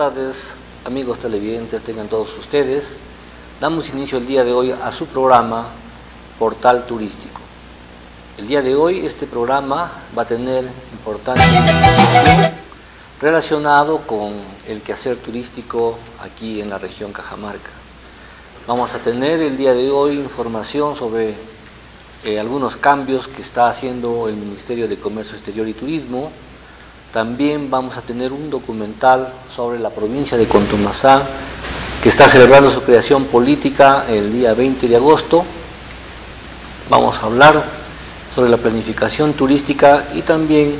Tardes, amigos televidentes, tengan todos ustedes. Damos inicio el día de hoy a su programa Portal Turístico. El día de hoy este programa va a tener importante relacionado con el quehacer turístico aquí en la región Cajamarca. Vamos a tener el día de hoy información sobre eh, algunos cambios que está haciendo el Ministerio de Comercio Exterior y Turismo. También vamos a tener un documental sobre la provincia de Contumazá, que está celebrando su creación política el día 20 de agosto. Vamos a hablar sobre la planificación turística y también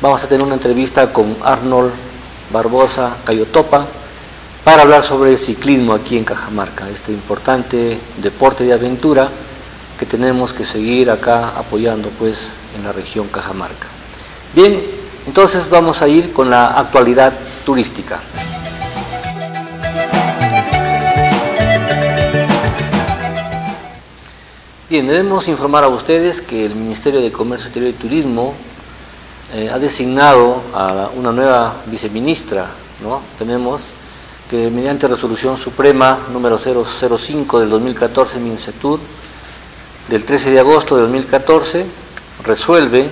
vamos a tener una entrevista con Arnold Barbosa Cayotopa para hablar sobre el ciclismo aquí en Cajamarca, este importante deporte de aventura que tenemos que seguir acá apoyando pues en la región Cajamarca. Bien, entonces vamos a ir con la actualidad turística. Bien, debemos informar a ustedes que el Ministerio de Comercio Exterior y Turismo eh, ha designado a una nueva viceministra, ¿no? Tenemos que mediante resolución suprema número 005 del 2014 MINCETUR del 13 de agosto de 2014 resuelve,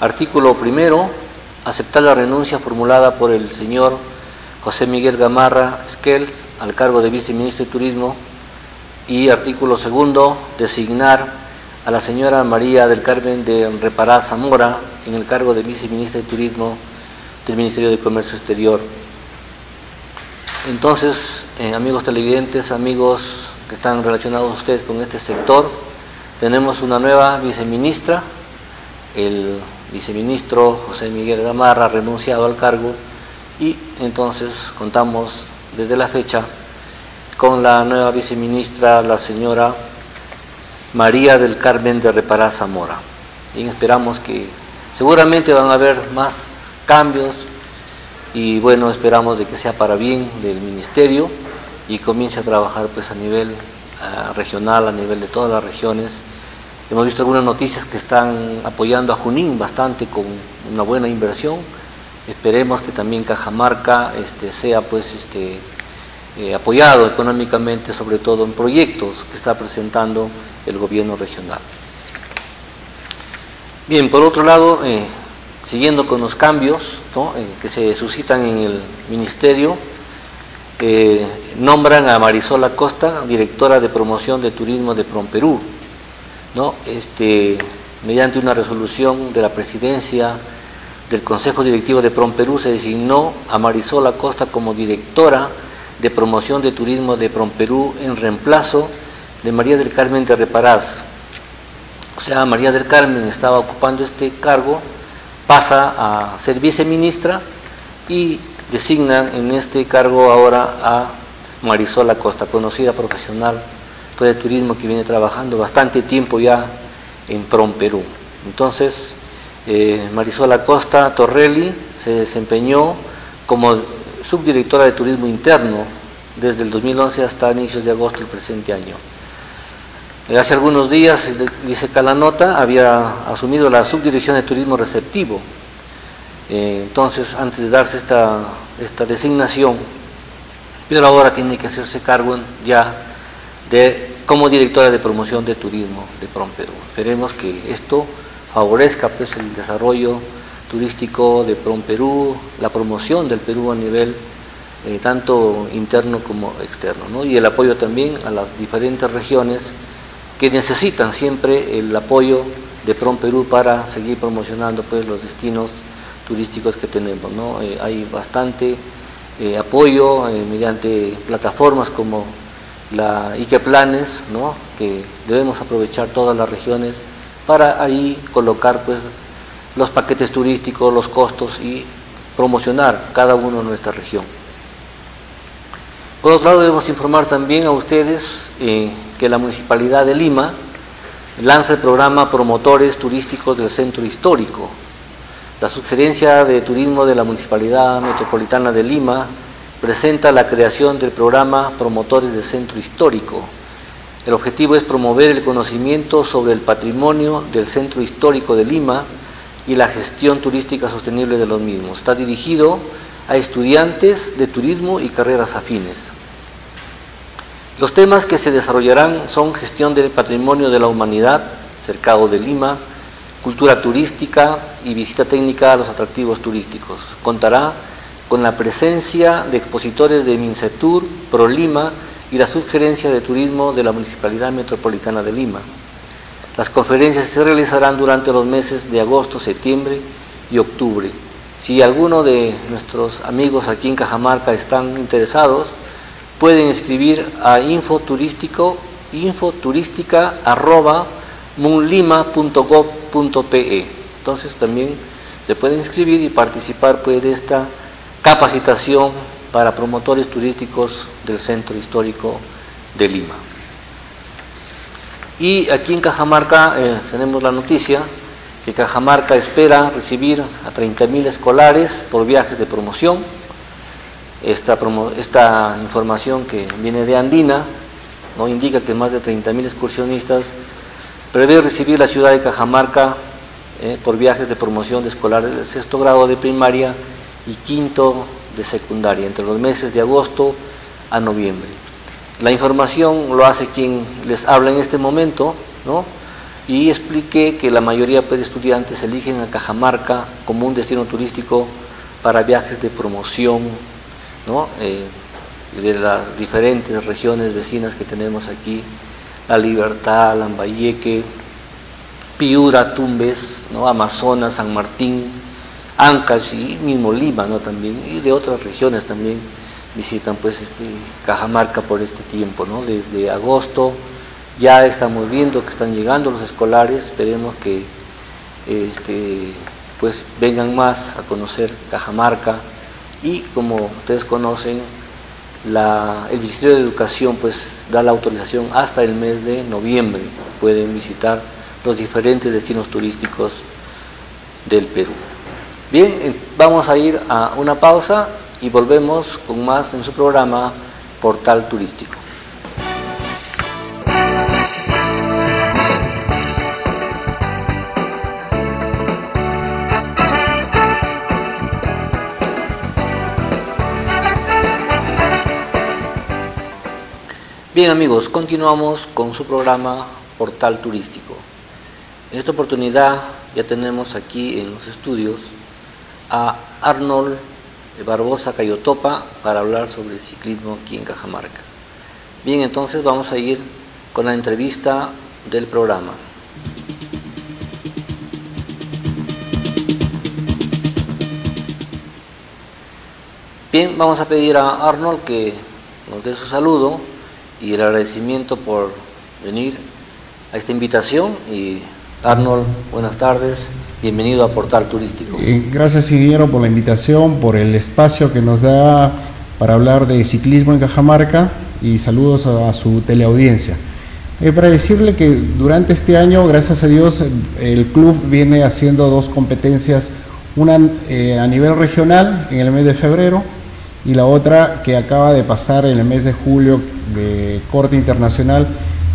artículo primero, aceptar la renuncia formulada por el señor José Miguel Gamarra Skels al cargo de viceministro de Turismo y artículo segundo, designar a la señora María del Carmen de Repará Zamora en el cargo de viceministra de Turismo del Ministerio de Comercio Exterior. Entonces, eh, amigos televidentes, amigos que están relacionados ustedes con este sector, tenemos una nueva viceministra, el viceministro José Miguel Gamarra ha renunciado al cargo y entonces contamos desde la fecha con la nueva viceministra, la señora María del Carmen de Repará Zamora. Y esperamos que seguramente van a haber más cambios y bueno, esperamos de que sea para bien del ministerio y comience a trabajar pues a nivel ah, regional, a nivel de todas las regiones Hemos visto algunas noticias que están apoyando a Junín bastante con una buena inversión. Esperemos que también Cajamarca este, sea pues, este, eh, apoyado económicamente, sobre todo en proyectos que está presentando el gobierno regional. Bien, por otro lado, eh, siguiendo con los cambios eh, que se suscitan en el ministerio, nombran a Marisol Acosta, directora de promoción de turismo de Promperú. ¿No? este, mediante una resolución de la presidencia del Consejo Directivo de Promperú se designó a Marisol Acosta como directora de promoción de turismo de Promperú en reemplazo de María del Carmen de Reparaz. O sea, María del Carmen estaba ocupando este cargo, pasa a ser viceministra y designan en este cargo ahora a Marisol Acosta, conocida profesional de turismo que viene trabajando bastante tiempo ya en PROM Perú. Entonces, eh, Marisol Acosta Torrelli se desempeñó como subdirectora de turismo interno desde el 2011 hasta inicios de agosto del presente año. Eh, hace algunos días, dice Calanota, había asumido la subdirección de turismo receptivo. Eh, entonces, antes de darse esta, esta designación, pero ahora tiene que hacerse cargo ya de como directora de promoción de turismo de PROM Perú. Esperemos que esto favorezca pues, el desarrollo turístico de PROM Perú, la promoción del Perú a nivel eh, tanto interno como externo, y el apoyo también a las diferentes regiones que necesitan siempre el apoyo de PROM Perú para seguir promocionando pues, los destinos turísticos que tenemos. Eh, hay bastante eh, apoyo mediante plataformas como la IKE Planes, ¿no? que debemos aprovechar todas las regiones para ahí colocar pues, los paquetes turísticos, los costos y promocionar cada uno nuestra región. Por otro lado, debemos informar también a ustedes eh, que la Municipalidad de Lima lanza el programa Promotores Turísticos del Centro Histórico. La sugerencia de turismo de la Municipalidad Metropolitana de Lima presenta la creación del programa Promotores de Centro Histórico. El objetivo es promover el conocimiento sobre el patrimonio del Centro Histórico de Lima y la gestión turística sostenible de los mismos. Está dirigido a estudiantes de turismo y carreras afines. Los temas que se desarrollarán son gestión del patrimonio de la humanidad, cercado de Lima, cultura turística y visita técnica a los atractivos turísticos. Contará con la presencia de expositores de Mincetur, ProLima y la Subgerencia de Turismo de la Municipalidad Metropolitana de Lima. Las conferencias se realizarán durante los meses de agosto, septiembre y octubre. Si alguno de nuestros amigos aquí en Cajamarca están interesados, pueden escribir a infoturístico, infoturística Entonces también se pueden inscribir y participar pues, de esta capacitación para promotores turísticos del Centro Histórico de Lima. Y aquí en Cajamarca eh, tenemos la noticia que Cajamarca espera recibir a 30.000 escolares por viajes de promoción. Esta, información que viene de Andina ¿no? indica que más de 30.000 excursionistas prevé recibir la ciudad de Cajamarca eh, por viajes de promoción de escolares del sexto grado de primaria y quinto de secundaria, entre los meses de agosto a noviembre. La información lo hace quien les habla en este momento, ¿no? y expliqué que la mayoría pues, de estudiantes eligen a Cajamarca como un destino turístico para viajes de promoción ¿no? Eh, de las diferentes regiones vecinas que tenemos aquí, La Libertad, Lambayeque, Piura, Tumbes, ¿no? Amazonas, San Martín, Ancash y mismo Lima ¿no? también, y de otras regiones también visitan pues este Cajamarca por este tiempo, ¿no? desde agosto ya estamos viendo que están llegando los escolares, esperemos que este, pues vengan más a conocer Cajamarca y como ustedes conocen, la, el Ministerio de Educación pues da la autorización hasta el mes de noviembre, pueden visitar los diferentes destinos turísticos del Perú. Bien, eh, vamos a ir a una pausa y volvemos con más en su programa Portal Turístico. Bien amigos, continuamos con su programa Portal Turístico. En esta oportunidad ya tenemos aquí en los estudios a Arnold Barbosa Cayotopa para hablar sobre ciclismo aquí en Cajamarca. Bien, entonces vamos a ir con la entrevista del programa. Bien, vamos a pedir a Arnold que nos dé su saludo y el agradecimiento por venir a esta invitación y Arnold, buenas tardes. Bienvenido a Portal Turístico. Eh, gracias, ingeniero, por la invitación, por el espacio que nos da para hablar de ciclismo en Cajamarca y saludos a, su teleaudiencia. Eh, para decirle que durante este año, gracias a Dios, el club viene haciendo dos competencias, una eh, a nivel regional en el mes de febrero y la otra que acaba de pasar en el mes de julio de corte internacional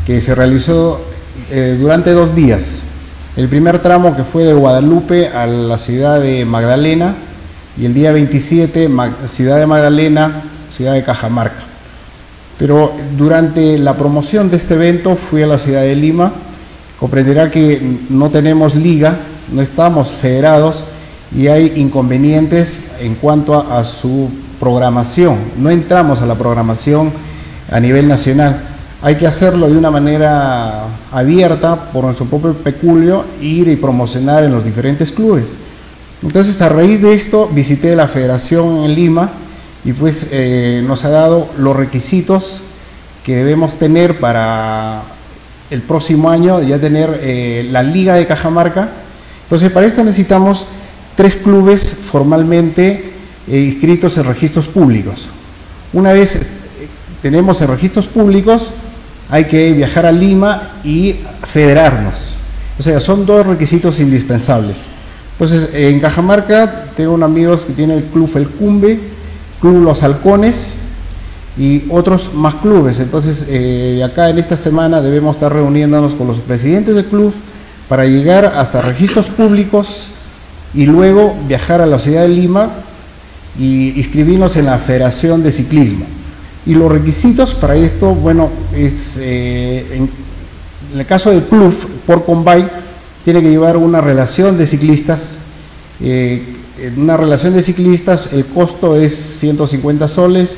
que se realizó durante dos días el primer tramo que fue de Guadalupe a la ciudad de Magdalena y el día 27 ciudad de Magdalena, ciudad de Cajamarca. Pero durante la promoción de este evento fui a la ciudad de Lima. Comprenderá que no tenemos liga, no estamos federados y hay inconvenientes en cuanto a, a su programación. No entramos a la programación a nivel nacional hay que hacerlo de una manera abierta por nuestro propio peculio, ir y promocionar en los diferentes clubes. Entonces, a raíz de esto, visité la federación en Lima y pues eh, nos ha dado los requisitos que debemos tener para el próximo año, ya tener eh, la Liga de Cajamarca. Entonces, para esto necesitamos tres clubes formalmente eh, inscritos en registros públicos. Una vez tenemos en registros públicos, hay que viajar a Lima y federarnos. O sea, son dos requisitos indispensables. Entonces, en Cajamarca tengo amigos que tiene el club El Cumbe, Club Los Halcones y otros más clubes. Entonces, eh, acá en esta semana debemos estar reuniéndonos con los presidentes del club para llegar hasta registros públicos y luego viajar a la ciudad de Lima y inscribirnos en la Federación de Ciclismo. Y los requisitos para esto, bueno, es eh, en, el caso del club, por Combine, tiene que llevar una relación de ciclistas. Eh, en una relación de ciclistas el costo es 150 soles,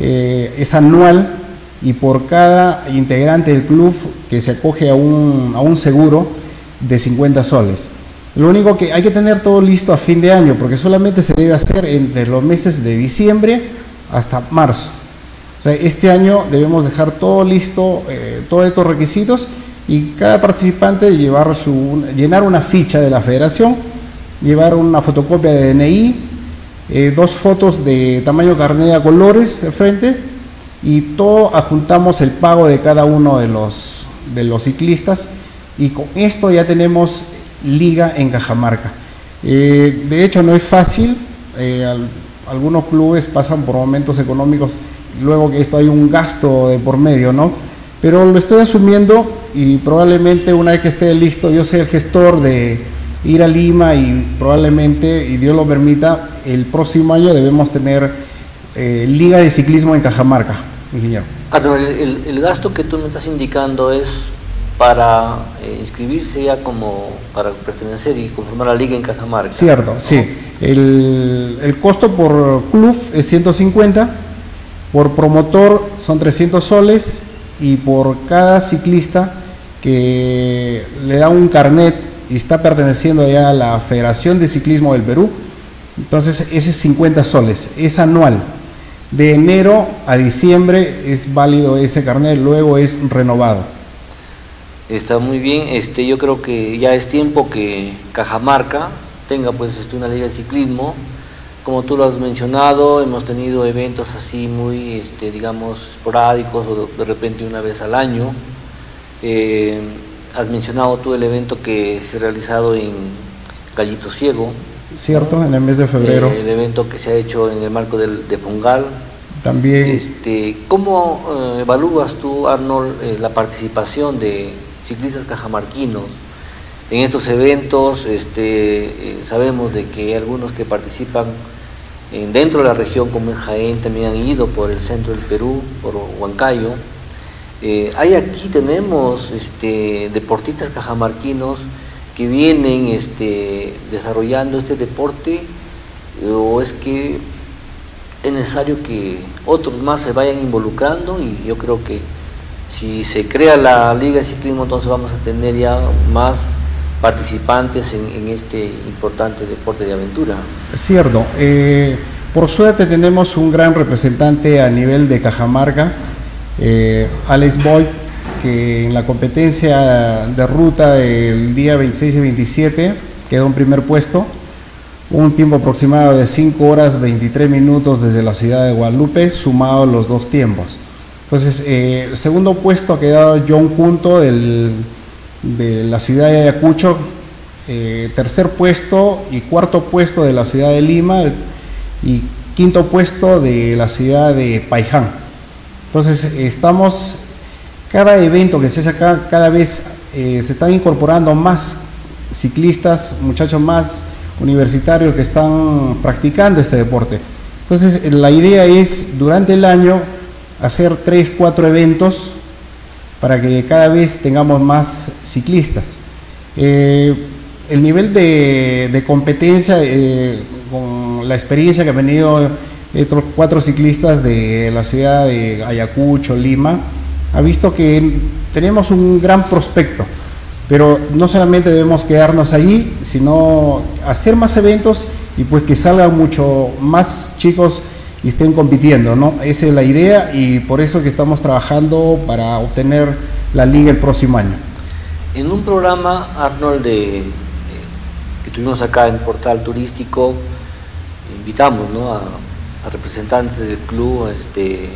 eh, es anual y por cada integrante del club que se acoge a un, a un seguro de 50 soles. Lo único que hay que tener todo listo a fin de año, porque solamente se debe hacer entre los meses de diciembre hasta marzo. Este año debemos dejar todo listo, eh, todos estos requisitos, y cada participante llevar su, llenar una ficha de la federación, llevar una fotocopia de DNI, eh, dos fotos de tamaño carnet colores de frente, y todo adjuntamos el pago de cada uno de los, de los ciclistas, y con esto ya tenemos liga en Cajamarca. Eh, de hecho, no es fácil, algunos clubes pasan por momentos económicos, luego que esto hay un gasto de por medio, ¿no? Pero lo estoy asumiendo y probablemente una vez que esté listo, yo sea el gestor de ir a Lima y probablemente, y Dios lo permita, el próximo año debemos tener eh, liga de ciclismo en Cajamarca, ingeniero. El, el gasto que tú me estás indicando es para eh, inscribirse ya como para pertenecer y conformar la liga en Cajamarca. Cierto, sí. El, el, costo por club es 150, por promotor son 300 soles y por cada ciclista que le da un carnet y está perteneciendo ya a la Federación de Ciclismo del Perú, entonces ese es 50 soles, es anual. De enero a diciembre es válido ese carnet, luego es renovado. Está muy bien, este, yo creo que ya es tiempo que Cajamarca tenga pues este, una liga de ciclismo. Como tú lo has mencionado, hemos tenido eventos así muy, este, digamos, esporádicos o de repente una vez al año. Eh, has mencionado tú el evento que se ha realizado en Gallito Ciego. Cierto, en el mes de febrero. Eh, el evento que se ha hecho en el marco del, de Pongal. También. Este, ¿Cómo eh, evalúas tú, Arnold, la participación de, ciclistas cajamarquinos. En estos eventos este, eh, sabemos de que algunos que participan en, dentro de la región como es Jaén, también han ido por el centro del Perú, por Huancayo. Eh, hay aquí tenemos este, deportistas cajamarquinos que vienen este, desarrollando este deporte o es que es necesario que otros más se vayan involucrando y yo creo que si se crea la Liga de Ciclismo, entonces vamos a tener ya más participantes en, este importante deporte de aventura. Cierto. Eh, por suerte tenemos un gran representante a nivel de Cajamarca, eh, Alex Boy, que en la competencia de ruta del día 26 y 27 quedó en primer puesto, un tiempo aproximado de 5 horas 23 minutos desde la ciudad de Guadalupe, sumado los dos tiempos. Entonces, eh, segundo puesto ha quedado John Punto de la ciudad de Ayacucho, eh, tercer puesto y cuarto puesto de la ciudad de Lima y quinto puesto de la ciudad de Paiján. Entonces, estamos, cada evento que se hace acá, cada vez eh, se están incorporando más ciclistas, muchachos más universitarios que están practicando este deporte. Entonces, la idea es durante el año hacer tres, cuatro eventos para que cada vez tengamos más ciclistas. Eh, el nivel de, competencia, eh, con la experiencia que han venido estos cuatro ciclistas de la ciudad de Ayacucho, Lima, ha visto que tenemos un gran prospecto, pero no solamente debemos quedarnos allí, sino hacer más eventos y pues que salgan mucho más chicos y estén compitiendo, ¿no? Esa es la idea y por eso que estamos trabajando para obtener la liga el próximo año. En un programa, Arnold, de, que tuvimos acá en Portal Turístico, invitamos ¿no? a, representantes del club, este,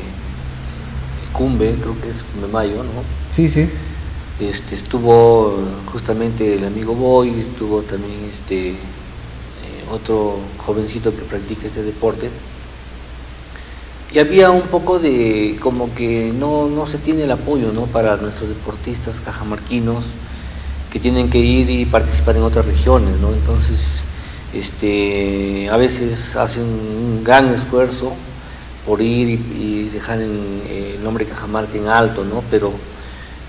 Cumbe, creo que es Cumbe Mayo, ¿no? Sí, sí. Este, estuvo justamente el amigo Boy, estuvo también este, eh, otro jovencito que practica este deporte y había un poco de como que no, no se tiene el apoyo ¿no? para nuestros deportistas cajamarquinos que tienen que ir y participar en otras regiones, ¿no? Entonces, este, a veces hacen un gran esfuerzo por ir y, dejar eh, el nombre Cajamarca en alto, ¿no? pero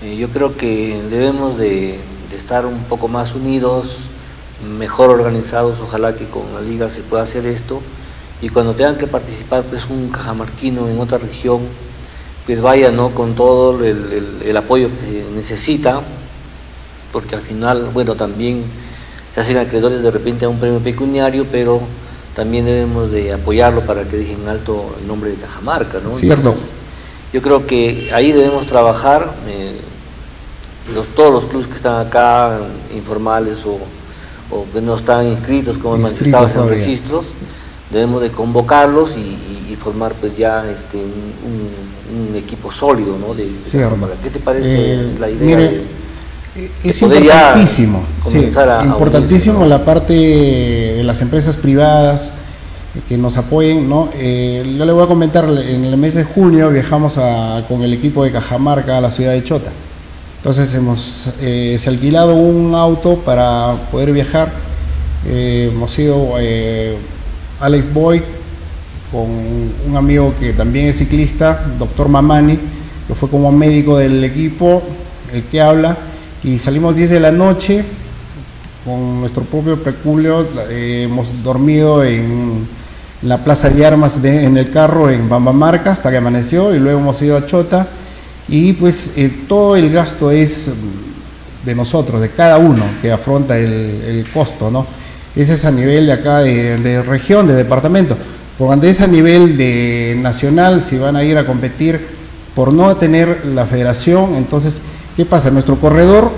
eh, yo creo que debemos de, estar un poco más unidos, mejor organizados, ojalá que con la liga se pueda hacer esto, y cuando tengan que participar pues un cajamarquino en otra región, pues vaya ¿no? con todo el, apoyo que necesita, porque al final, bueno, también se hacen acreedores de repente a un premio pecuniario, pero también debemos de apoyarlo para que dejen alto el nombre de Cajamarca, ¿no? Cierto. yo creo que ahí debemos trabajar, eh, todos los clubes que están acá, informales o, que no están inscritos como manifestados en registros, debemos de convocarlos y, formar pues ya este, un, equipo sólido ¿no? de, ¿Qué te parece eh, la idea de, es importantísimo, importantísimo la parte de las empresas privadas que nos apoyen, ¿no? Eh, yo le voy a comentar, en el mes de junio viajamos con el equipo de Cajamarca a la ciudad de Chota. Entonces hemos eh, se alquilado un auto para poder viajar. Eh, hemos ido Alex Boy con un amigo que también es ciclista, doctor Mamani, que fue como médico del equipo, el que habla y salimos 10 de la noche con nuestro propio peculio, eh, hemos dormido en la plaza de armas en el carro en Bambamarca hasta que amaneció y luego hemos ido a Chota y pues eh, todo el gasto es de nosotros, de cada uno que afronta el, costo, ¿no? Ese es a nivel de acá de, de región, de departamento. Cuando es a nivel de nacional, si van a ir a competir por no tener la federación, entonces ¿Qué pasa? Nuestro corredor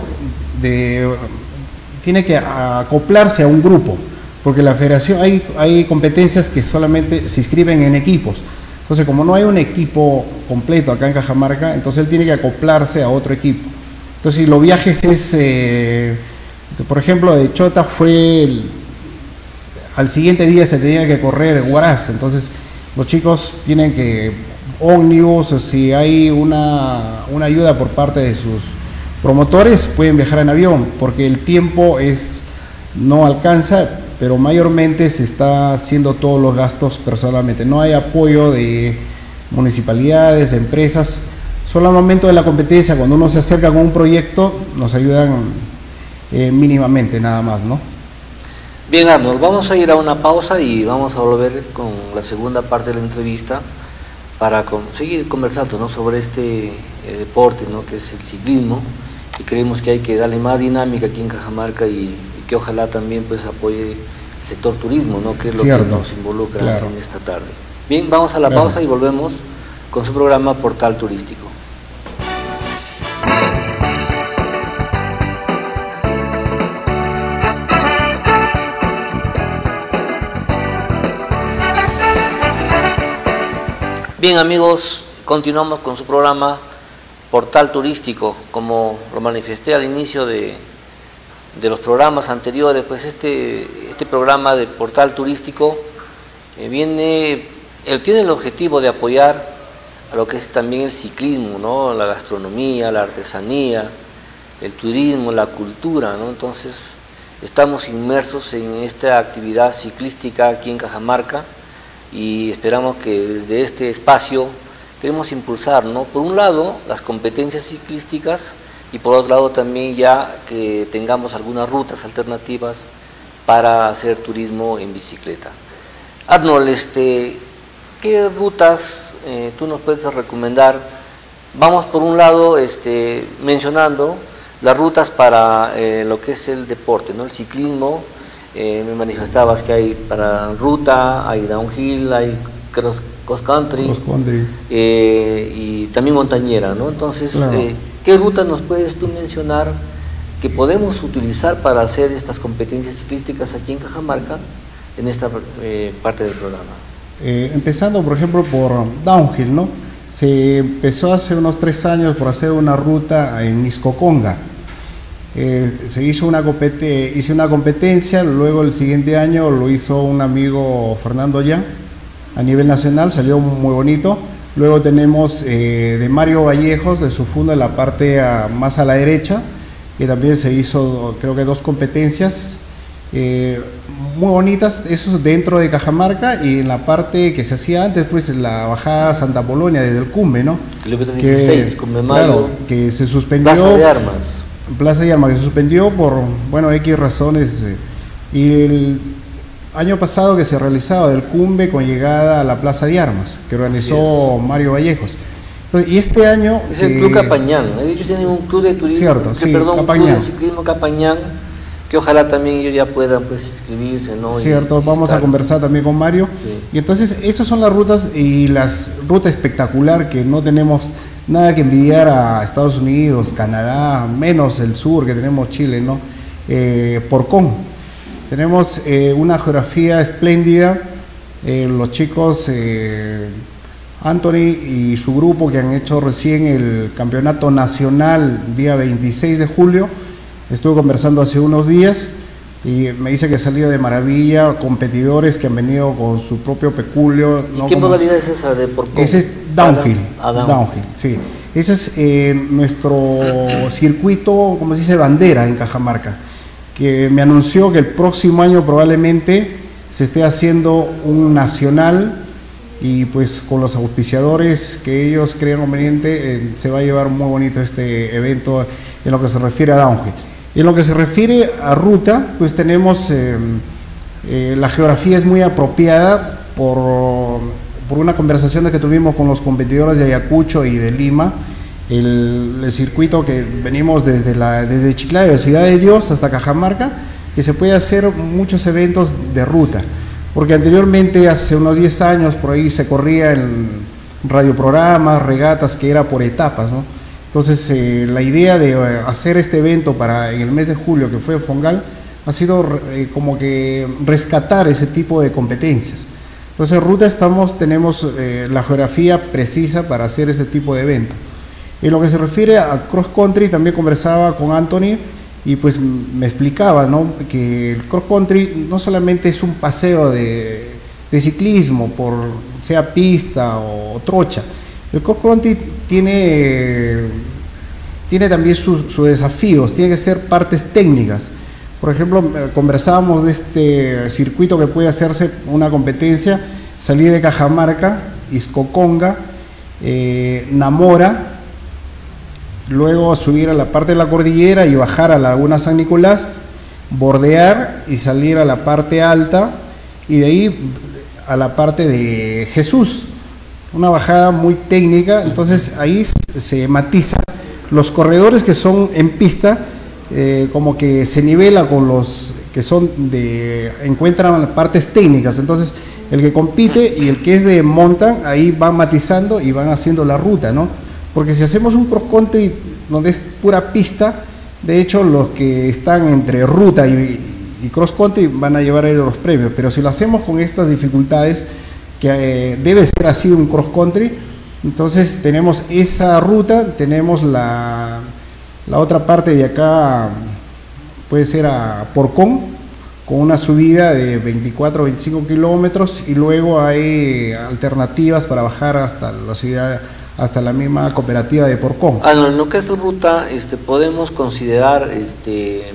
tiene que acoplarse a un grupo, porque la federación, hay, hay competencias que solamente se inscriben en equipos. Entonces, como no hay un equipo completo acá en Cajamarca, entonces él tiene que acoplarse a otro equipo. Entonces, si los viajes es, eh, por ejemplo, de Chota fue, al siguiente día se tenía que correr Huaraz, entonces los chicos tienen que ómnibus, si hay una, ayuda por parte de sus promotores, pueden viajar en avión, porque el tiempo es no alcanza, pero mayormente se está haciendo todos los gastos personalmente. No hay apoyo de municipalidades, empresas. Solo al momento de la competencia, cuando uno se acerca con un proyecto, nos ayudan eh, mínimamente nada más, ¿no? Bien, Arnold, vamos a ir a una pausa y vamos a volver con la segunda parte de la entrevista para seguir conversando ¿no? sobre este eh, deporte ¿no? que es el ciclismo y creemos que hay que darle más dinámica aquí en Cajamarca y, que ojalá también pues apoye el sector turismo, ¿no? que es lo que nos involucra en esta tarde. Bien, vamos a la pausa y volvemos con su programa Portal Turístico. Bien amigos, continuamos con su programa Portal Turístico. Como lo manifesté al inicio de, los programas anteriores, pues este, este programa de Portal Turístico eh, viene, él tiene el objetivo de apoyar a lo que es también el ciclismo, ¿no? la gastronomía, la artesanía, el turismo, la cultura. ¿no? Entonces estamos inmersos en esta actividad ciclística aquí en Cajamarca y esperamos que desde este espacio queremos impulsar, ¿no? por un lado, las competencias ciclísticas y por otro lado también ya que tengamos algunas rutas alternativas para hacer turismo en bicicleta. Arnold, este, ¿qué rutas eh, tú nos puedes recomendar? Vamos por un lado este, mencionando las rutas para eh, lo que es el deporte, ¿no? el ciclismo, eh, me manifestabas que hay para ruta, hay downhill, hay cross, country, eh, y también montañera, ¿no? Entonces, eh, ¿qué ruta nos puedes tú mencionar que podemos utilizar para hacer estas competencias ciclísticas aquí en Cajamarca en esta parte del programa? empezando, por ejemplo, por downhill, ¿no? Se empezó hace unos tres años por hacer una ruta en Iscoconga eh, se hizo una, hice una competencia, luego el siguiente año lo hizo un amigo Fernando Ya, a nivel nacional, salió muy bonito. Luego tenemos eh, de Mario Vallejos, de su fondo en la parte más a la derecha, que también se hizo creo que dos competencias. Eh, muy bonitas, eso es dentro de Cajamarca y en la parte que se hacía antes, pues la bajada Santa Polonia desde el Cumbe, ¿no? Kilómetro 16, Cumbe Claro, que se suspendió. Plaza de Armas. Plaza de Armas, que se suspendió por, bueno, X razones. Eh, y el año pasado que se realizaba del Cumbe con llegada a la Plaza de Armas, que organizó Mario Vallejos. y este año... Es el Club Capañán, ellos tienen un club de turismo, cierto, sí, perdón, un club de ciclismo Capañán, que ojalá también ellos ya puedan pues inscribirse, ¿no? Cierto, vamos a conversar también con Mario. Y entonces, estas son las rutas y las rutas espectacular que no tenemos nada que envidiar a Estados Unidos, Canadá, menos el sur que tenemos Chile, ¿no? Eh, Porcón. Tenemos eh, una geografía espléndida, eh, los chicos Anthony y su grupo que han hecho recién el campeonato nacional día 26 de julio, estuve conversando hace unos días y me dice que ha salido de maravilla, competidores que han venido con su propio peculio. ¿Y qué modalidad es esa de por Ese es downhill, downhill, sí. Ese es nuestro circuito, como se dice, bandera en Cajamarca que me anunció que el próximo año probablemente se esté haciendo un nacional y pues con los auspiciadores que ellos crean conveniente eh, se va a llevar muy bonito este evento en lo que se refiere a Downhill. En lo que se refiere a ruta, pues tenemos, eh, eh, la geografía es muy apropiada por, por una conversación que tuvimos con los competidores de Ayacucho y de Lima, el, circuito que venimos desde, la, desde Chiclayo, Ciudad de Dios hasta Cajamarca, que se puede hacer muchos eventos de ruta. Porque anteriormente, hace unos 10 años, por ahí se corría en radioprogramas, regatas, que era por etapas. ¿no? Entonces, eh, la idea de eh, hacer este evento para en el mes de julio, que fue Fongal, ha sido eh, como que rescatar ese tipo de competencias. Entonces, ruta estamos, tenemos la geografía precisa para hacer ese tipo de evento. En lo que se refiere a cross country, también conversaba con Anthony y pues me explicaba ¿no? que el cross country no solamente es un paseo de, ciclismo, por sea pista o, trocha. El cross country tiene, tiene también sus, desafíos, tiene que ser partes técnicas. Por ejemplo, conversábamos de este circuito que puede hacerse una competencia, salir de Cajamarca, Iscoconga, eh, Namora, luego subir a la parte de la cordillera y bajar a la Laguna San Nicolás, bordear y salir a la parte alta y de ahí a la parte de Jesús. Una bajada muy técnica, entonces ahí se matiza los corredores que son en pista, eh, como que se nivela con los que son de, encuentran partes técnicas, entonces el que compite y el que es de monta, ahí van matizando y van haciendo la ruta, ¿no? Porque si hacemos un cross country donde es pura pista, de hecho los que están entre ruta y, cross country van a llevar ellos los premios. Pero si lo hacemos con estas dificultades, que eh, debe ser así un cross country, entonces tenemos esa ruta, tenemos la, la otra parte de acá, puede ser a Porcón, con una subida de 24 o 25 kilómetros y luego hay alternativas para bajar hasta la ciudad hasta la misma cooperativa de Porcón. Ah, no, en lo que es ruta, este, podemos considerar este,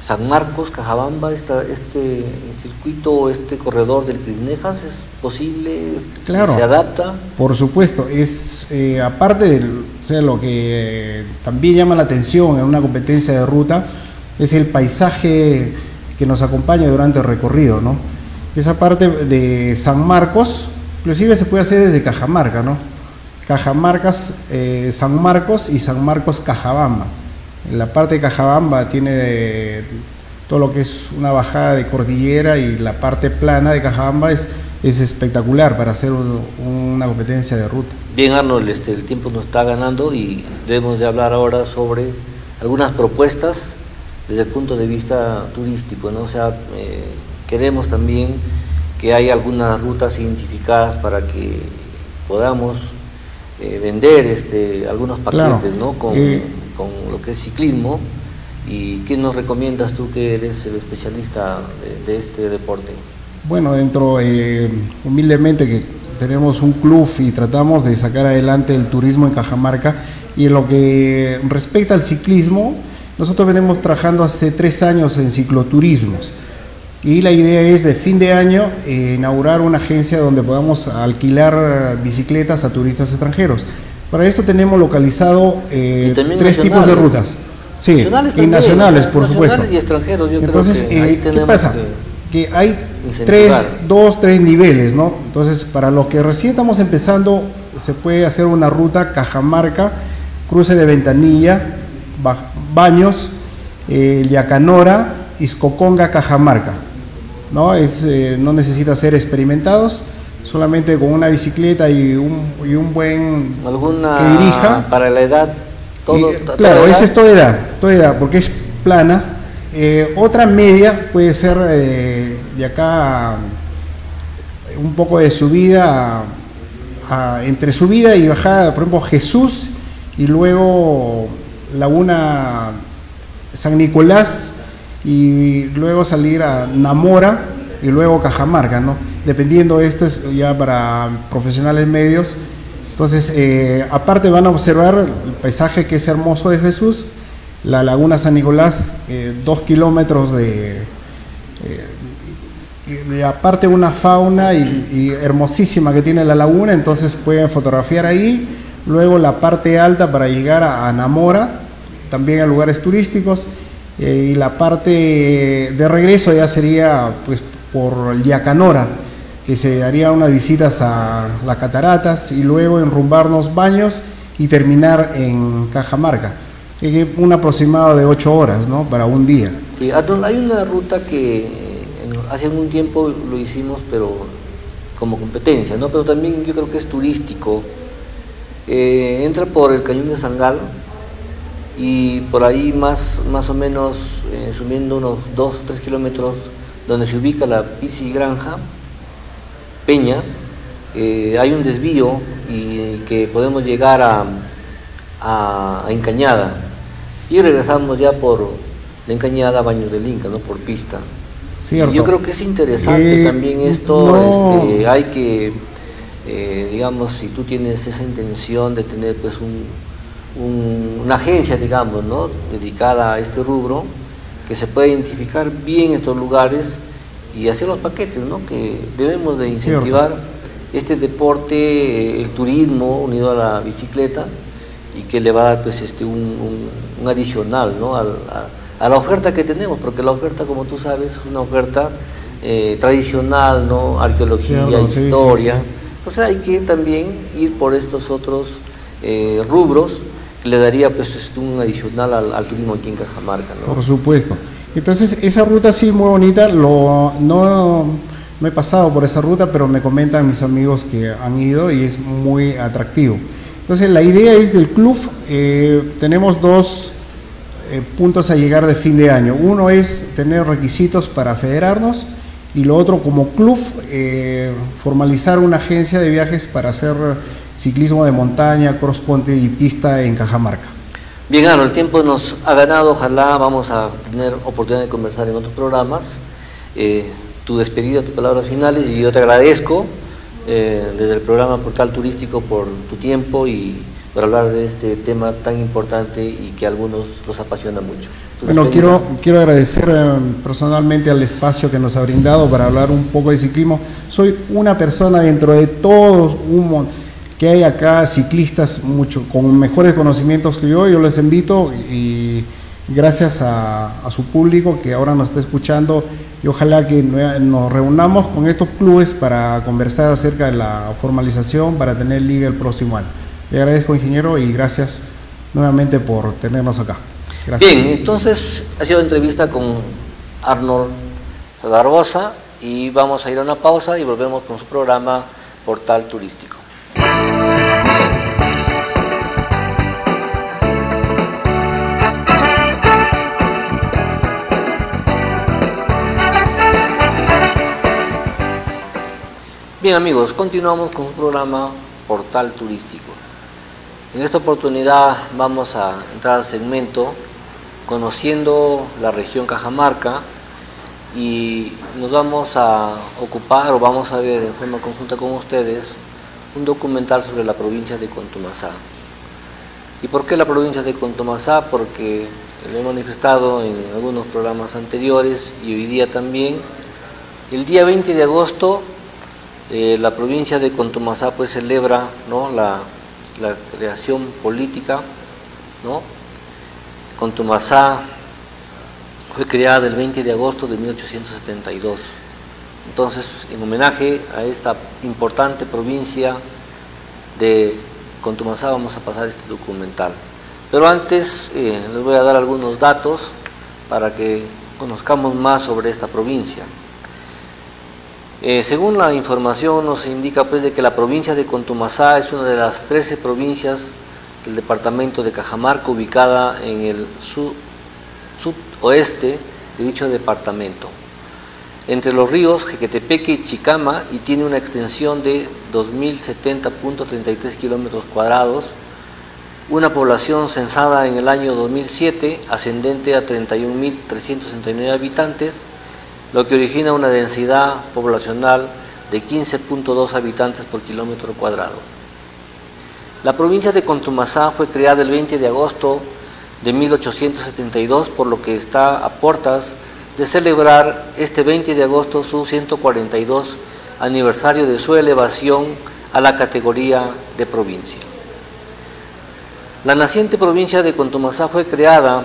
San Marcos, Cajabamba, esta, este circuito, este corredor del Crisnejas, ¿es posible? Claro. ¿Se adapta? Por supuesto, es eh, aparte de sea, lo que también llama la atención en una competencia de ruta, es el paisaje que nos acompaña durante el recorrido, ¿no? Esa parte de San Marcos, inclusive se puede hacer desde Cajamarca, ¿no? Cajamarcas, eh, San Marcos y San Marcos Cajabamba. La parte de Cajabamba tiene todo lo que es una bajada de cordillera y la parte plana de Cajabamba es, es espectacular para hacer una competencia de ruta. Bien Arnold, este, el tiempo nos está ganando y debemos de hablar ahora sobre algunas propuestas desde el punto de vista turístico, ¿no? O sea, eh, queremos también que haya algunas rutas identificadas para que podamos eh, vender este, algunos paquetes ¿no? con, con, lo que es ciclismo. ¿Y qué nos recomiendas tú que eres el especialista de, este deporte? Bueno, dentro, eh, humildemente, que tenemos un club y tratamos de sacar adelante el turismo en Cajamarca. Y en lo que respecta al ciclismo, nosotros venimos trabajando hace tres años en cicloturismos. y la idea es de fin de año eh, inaugurar una agencia donde podamos alquilar bicicletas a turistas extranjeros. Para esto tenemos localizado eh, tres tipos de rutas. Sí, nacionales y nacionales, por supuesto. y extranjeros, yo Entonces, creo que eh, ¿qué pasa? Que, hay tres, dos, tres niveles, ¿no? Entonces, para lo que recién estamos empezando, se puede hacer una ruta Cajamarca, cruce de Ventanilla, Baños, eh, Yacanora, Iscoconga, Cajamarca. ¿no? Es, eh, no necesita ser experimentados, solamente con una bicicleta y un, y un buen ¿Alguna que dirija. Para la edad, todo. claro, esa es toda edad, toda edad, porque es plana. Eh, otra media puede ser eh, de acá un poco de subida, entre subida y bajada, por ejemplo, Jesús y luego Laguna San Nicolás y luego salir a Namora y luego Cajamarca, ¿no? Dependiendo, esto es ya para profesionales medios. Entonces, eh, aparte van a observar el paisaje que es hermoso de Jesús, la laguna San Nicolás, eh, dos kilómetros de, eh, aparte una fauna y, hermosísima que tiene la laguna, entonces pueden fotografiar ahí. Luego la parte alta para llegar a Namora, también a lugares turísticos eh, y la parte de regreso ya sería pues por el Yacanora, que se haría unas visitas a las cataratas y luego enrumbarnos baños y terminar en Cajamarca. Un aproximado de ocho horas, ¿no? Para un día. Sí, hay una ruta que hace algún tiempo lo hicimos, pero como competencia, ¿no? Pero también yo creo que es turístico. Eh, entra por el cañón de Sangal, y por ahí más, más o menos eh, subiendo unos 2 o 3 kilómetros donde se ubica la Pisi Granja, Peña, eh, hay un desvío y que podemos llegar a, a, Encañada y regresamos ya por la Encañada a Baños del Inca, ¿no? por pista. Yo creo que es interesante también esto, este, hay que, eh, digamos, si tú tienes esa intención de tener pues un, una agencia, digamos, ¿no? dedicada a este rubro, que se pueda identificar bien estos lugares y hacer los paquetes, ¿no? que debemos de incentivar este deporte, el turismo unido a la bicicleta y que le va a dar pues, este, un, adicional ¿no? a, la oferta que tenemos, porque la oferta, como tú sabes, es una oferta eh, tradicional, ¿no? arqueología, historia. Entonces hay que también ir por estos otros eh, rubros le daría pues un adicional al, turismo aquí en Cajamarca. ¿no? Por supuesto. Entonces, esa ruta sí muy bonita, lo, no, no he pasado por esa ruta, pero me comentan mis amigos que han ido y es muy atractivo. Entonces, la idea es del club, eh, tenemos dos eh, puntos a llegar de fin de año. Uno es tener requisitos para federarnos y lo otro como club, eh, formalizar una agencia de viajes para hacer ciclismo de montaña, cross country y pista en Cajamarca. Bien, Aro, el tiempo nos ha ganado, ojalá vamos a tener oportunidad de conversar en otros programas. Eh, tu despedida, tus palabras finales y yo te agradezco eh, desde el programa Portal Turístico por tu tiempo y por hablar de este tema tan importante y que a algunos los apasiona mucho. Bueno, quiero, quiero agradecer eh, personalmente al espacio que nos ha brindado para hablar un poco de ciclismo. Soy una persona dentro de todos un montón que hay acá ciclistas mucho con mejores conocimientos que yo, yo les invito y gracias a, su público que ahora nos está escuchando y ojalá que nos reunamos con estos clubes para conversar acerca de la formalización para tener liga el próximo año. Le agradezco ingeniero y gracias nuevamente por tenernos acá. Bien, entonces ha sido entrevista con Arnold Barbosa y vamos a ir a una pausa y volvemos con su programa Portal Turístico. Bien amigos, continuamos con un programa Portal Turístico. En esta oportunidad vamos a entrar al segmento conociendo la región Cajamarca y nos vamos a ocupar o vamos a ver en forma conjunta con ustedes un documental sobre la provincia de Contumasá. ¿Y por qué la provincia de Contumasá? Porque lo he manifestado en algunos programas anteriores y hoy día también El día 20 de agosto eh, la provincia de Contumazá pues celebra ¿no? la, creación política. ¿no? Contumazá fue creada el 20 de agosto de 1872. Entonces, en homenaje a esta importante provincia de Contumazá vamos a pasar este documental. Pero antes eh, les voy a dar algunos datos para que conozcamos más sobre esta provincia. Eh, según la información nos indica pues de que la provincia de Contumazá es una de las 13 provincias del departamento de Cajamarca ubicada en el sudoeste de dicho departamento, entre los ríos Jequetepeque y Chicama y tiene una extensión de 2.070.33 kilómetros cuadrados, una población censada en el año 2007 ascendente a 31.369 habitantes, lo que origina una densidad poblacional de 15.2 habitantes por kilómetro cuadrado. La provincia de Contumazá fue creada el 20 de agosto de 1872, por lo que está a puertas de celebrar este 20 de agosto su 142 aniversario de su elevación a la categoría de provincia. La naciente provincia de Contumazá fue creada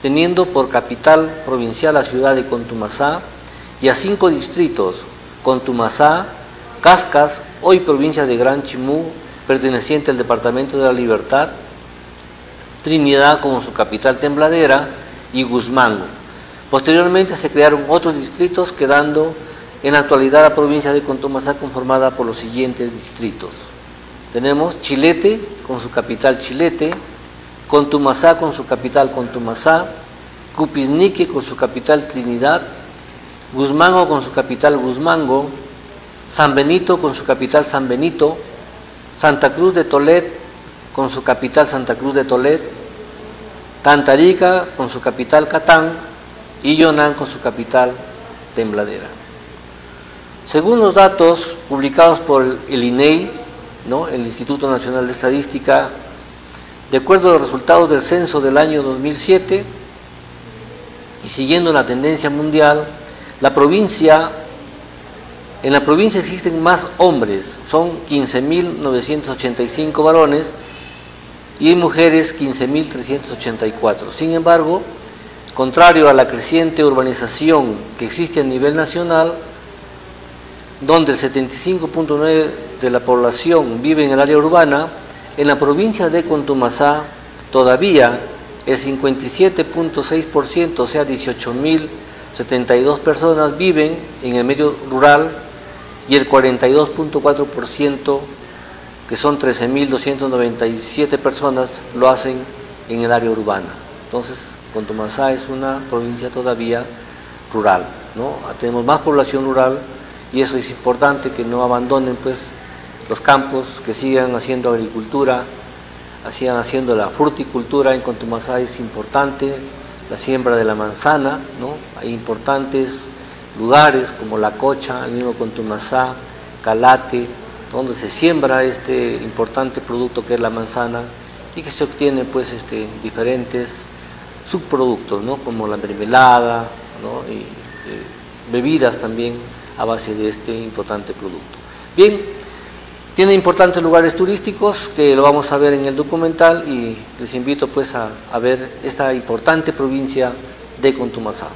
teniendo por capital provincial la ciudad de Contumazá y a cinco distritos, Contumazá, Cascas, hoy provincia de Gran Chimú, perteneciente al Departamento de la Libertad, Trinidad como su capital tembladera y Guzmango. Posteriormente se crearon otros distritos, quedando en la actualidad la provincia de Contumazá conformada por los siguientes distritos. Tenemos Chilete con su capital Chilete, Contumazá con su capital Contumazá, Cupiznique con su capital Trinidad, Guzmango con su capital Guzmango, San Benito con su capital San Benito, Santa Cruz de Tolet con su capital Santa Cruz de Tolet, Tantarica con su capital Catán y Yonán con su capital Tembladera. Según los datos publicados por el INEI, ¿no? el Instituto Nacional de Estadística, de acuerdo a los resultados del censo del año 2007 y siguiendo la tendencia mundial, la provincia, en la provincia existen más hombres, son 15.985 varones y mujeres 15.384. Sin embargo, contrario a la creciente urbanización que existe a nivel nacional, donde el 75.9 de la población vive en el área urbana, en la provincia de Contumazá todavía el 57.6%, o sea, 18.072 personas viven en el medio rural y el 42.4%, que son 13.297 personas, lo hacen en el área urbana. Entonces, Contumazá es una provincia todavía rural, ¿no? Tenemos más población rural y eso es importante que no abandonen pues los campos, que sigan haciendo agricultura, sigan haciendo la fruticultura, en Contumazá es importante, la siembra de la manzana, ¿no? hay importantes lugares como La Cocha, el mismo Contumazá, Calate, donde se siembra este importante producto que es la manzana y que se obtiene pues este, diferentes subproductos, ¿no? como la mermelada y eh, bebidas también a base de este importante producto. Bien, tiene importantes lugares turísticos que lo vamos a ver en el documental y les invito pues a, a ver esta importante provincia de Contumazá.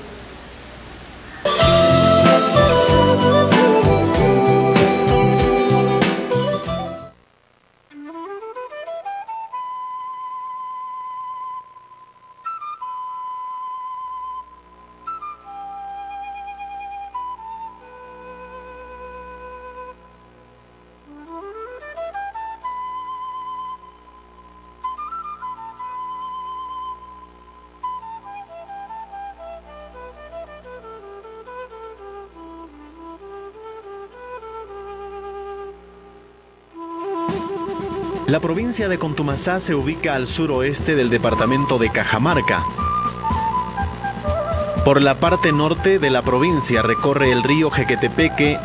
La provincia de Contumazá se ubica al suroeste del departamento de Cajamarca. Por la parte norte de la provincia recorre el río Jequetepeque,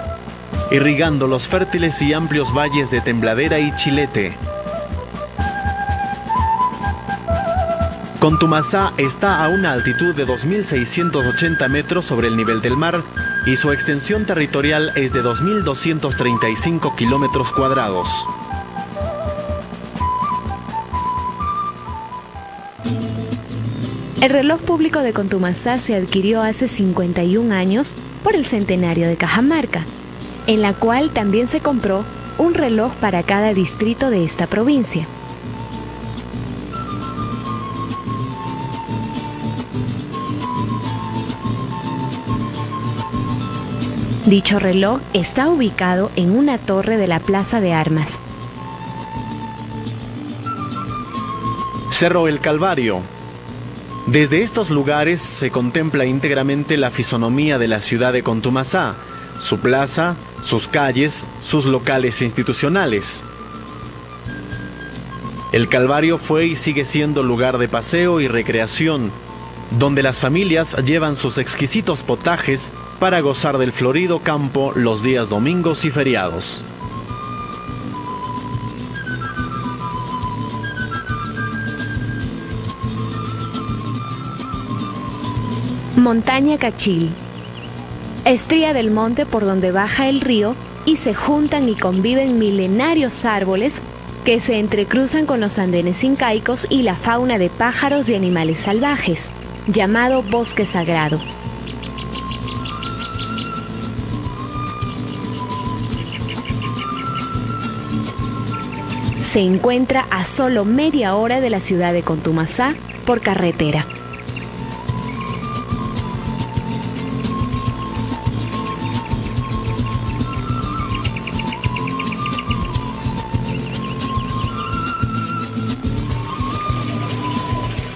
irrigando los fértiles y amplios valles de Tembladera y Chilete. Contumazá está a una altitud de 2.680 metros sobre el nivel del mar y su extensión territorial es de 2.235 kilómetros cuadrados. El reloj público de Contumazá se adquirió hace 51 años por el centenario de Cajamarca, en la cual también se compró un reloj para cada distrito de esta provincia. Dicho reloj está ubicado en una torre de la Plaza de Armas. Cerro El Calvario. Desde estos lugares se contempla íntegramente la fisonomía de la ciudad de Contumazá, su plaza, sus calles, sus locales institucionales. El Calvario fue y sigue siendo lugar de paseo y recreación, donde las familias llevan sus exquisitos potajes para gozar del florido campo los días domingos y feriados. Montaña Cachil. Estría del monte por donde baja el río y se juntan y conviven milenarios árboles que se entrecruzan con los andenes incaicos y la fauna de pájaros y animales salvajes, llamado bosque sagrado. Se encuentra a solo media hora de la ciudad de Contumazá por carretera.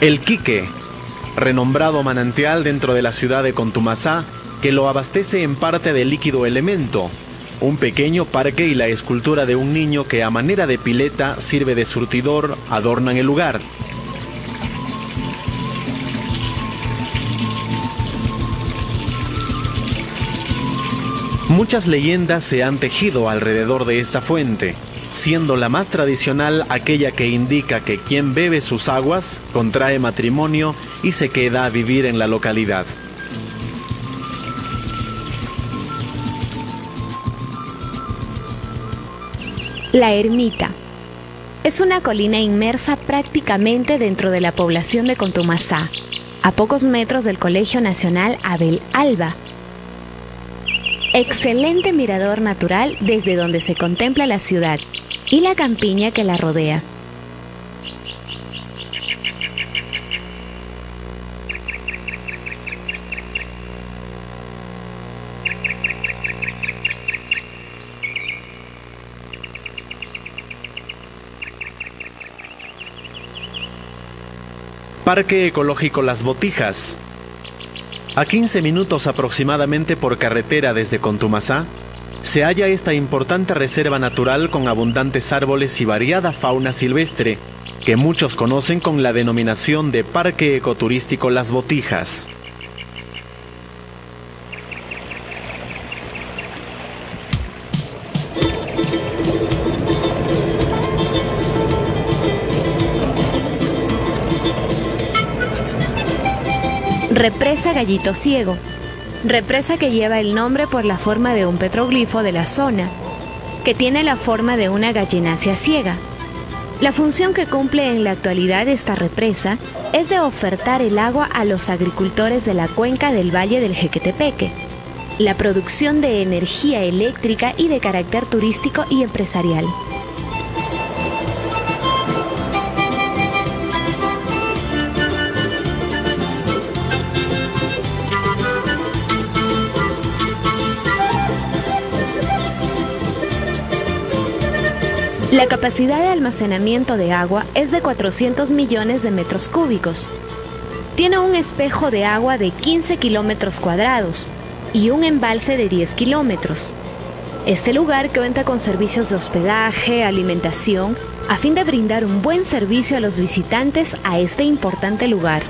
El Quique, renombrado manantial dentro de la ciudad de Contumazá, que lo abastece en parte de líquido elemento, un pequeño parque y la escultura de un niño que a manera de pileta sirve de surtidor adornan el lugar. Muchas leyendas se han tejido alrededor de esta fuente, siendo la más tradicional aquella que indica que quien bebe sus aguas contrae matrimonio y se queda a vivir en la localidad. La ermita. Es una colina inmersa prácticamente dentro de la población de Contumazá, a pocos metros del Colegio Nacional Abel Alba. Excelente mirador natural desde donde se contempla la ciudad y la campiña que la rodea. Parque Ecológico Las Botijas. A 15 minutos aproximadamente por carretera desde Contumazá, se halla esta importante reserva natural con abundantes árboles y variada fauna silvestre, que muchos conocen con la denominación de Parque Ecoturístico Las Botijas. Represa Gallito Ciego. Represa que lleva el nombre por la forma de un petroglifo de la zona, que tiene la forma de una gallinácea ciega. La función que cumple en la actualidad esta represa es de ofertar el agua a los agricultores de la cuenca del Valle del Jequetepeque, la producción de energía eléctrica y de carácter turístico y empresarial. La capacidad de almacenamiento de agua es de 400 millones de metros cúbicos. Tiene un espejo de agua de 15 kilómetros cuadrados y un embalse de 10 kilómetros. Este lugar cuenta con servicios de hospedaje, alimentación, a fin de brindar un buen servicio a los visitantes a este importante lugar.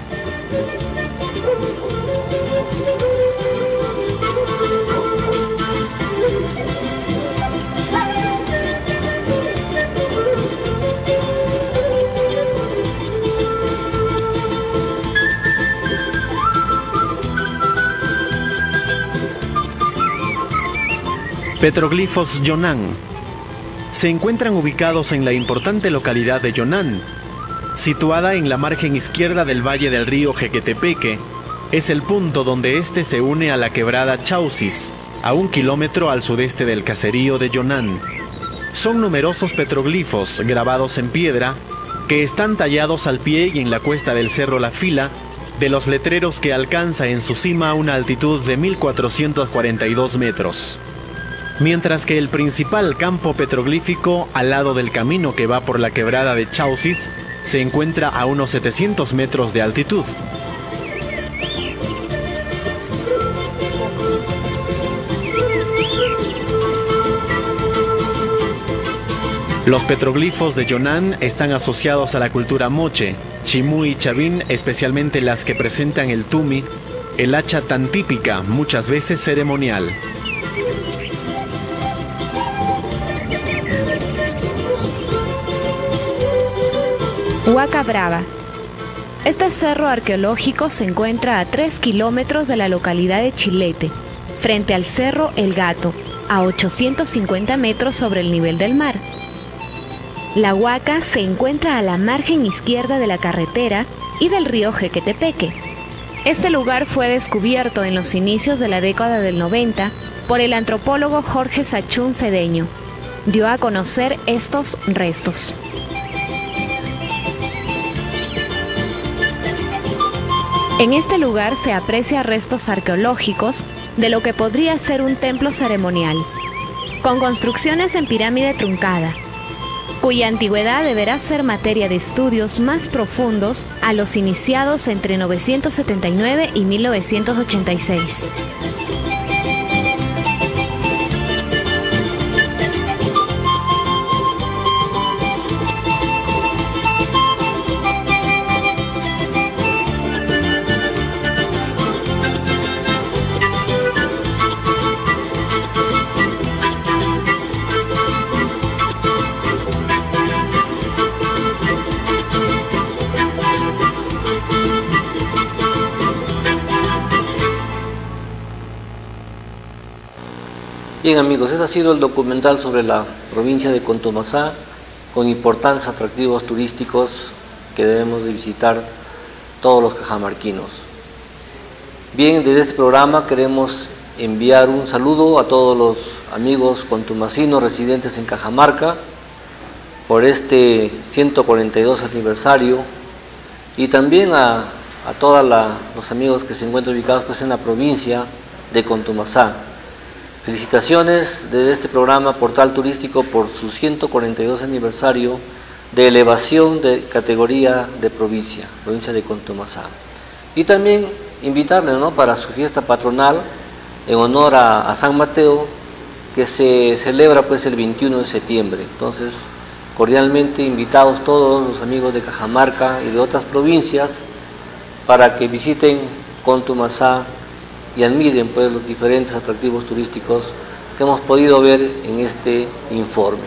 Petroglifos Yonan. Se encuentran ubicados en la importante localidad de Yonan, situada en la margen izquierda del valle del río Jequetepeque. Es el punto donde éste se une a la quebrada Chausis, a un kilómetro al sudeste del caserío de Yonan. Son numerosos petroglifos grabados en piedra que están tallados al pie y en la cuesta del cerro La Fila de los letreros que alcanza en su cima una altitud de 1442 metros mientras que el principal campo petroglífico al lado del camino que va por la quebrada de Chausis se encuentra a unos 700 metros de altitud. Los petroglifos de Yonan están asociados a la cultura moche, chimú y chavín, especialmente las que presentan el tumi, el hacha tan típica, muchas veces ceremonial. Este cerro arqueológico se encuentra a 3 kilómetros de la localidad de Chilete, frente al cerro El Gato, a 850 metros sobre el nivel del mar. La Huaca se encuentra a la margen izquierda de la carretera y del río Jequetepeque. Este lugar fue descubierto en los inicios de la década del 90 por el antropólogo Jorge Sachún Cedeño. Dio a conocer estos restos. En este lugar se aprecia restos arqueológicos de lo que podría ser un templo ceremonial, con construcciones en pirámide truncada, cuya antigüedad deberá ser materia de estudios más profundos a los iniciados entre 979 y 1986. Bien amigos, este ha sido el documental sobre la provincia de Contomasá con importantes atractivos turísticos que debemos de visitar todos los cajamarquinos. Bien, desde este programa queremos enviar un saludo a todos los amigos contumasinos residentes en Cajamarca por este 142 aniversario y también a, a todos los amigos que se encuentran ubicados pues, en la provincia de Contumasá. Felicitaciones de este programa Portal Turístico por su 142 aniversario de elevación de categoría de provincia, provincia de Contomasá. Y también invitarle ¿no? para su fiesta patronal en honor a, San Mateo, que se celebra pues el 21 de septiembre. Entonces, cordialmente invitados todos los amigos de Cajamarca y de otras provincias para que visiten Contomasá y admiren pues los diferentes atractivos turísticos que hemos podido ver en este informe.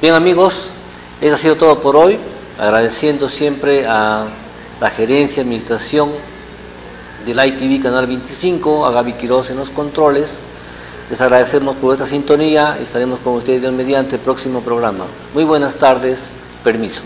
Bien amigos, eso ha sido todo por hoy, agradeciendo siempre a la gerencia, administración del ITV Canal 25, a Gaby Quiroz en los controles. Les agradecemos por esta sintonía, estaremos con ustedes mediante el próximo programa. Muy buenas tardes, permiso.